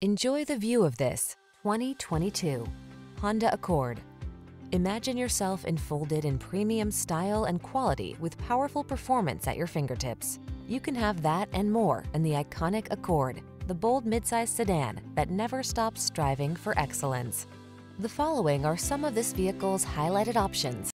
Enjoy the view of this 2022 Honda Accord. Imagine yourself enfolded in premium style and quality with powerful performance at your fingertips. You can have that and more in the iconic Accord, the bold midsize sedan that never stops striving for excellence. The following are some of this vehicle's highlighted options.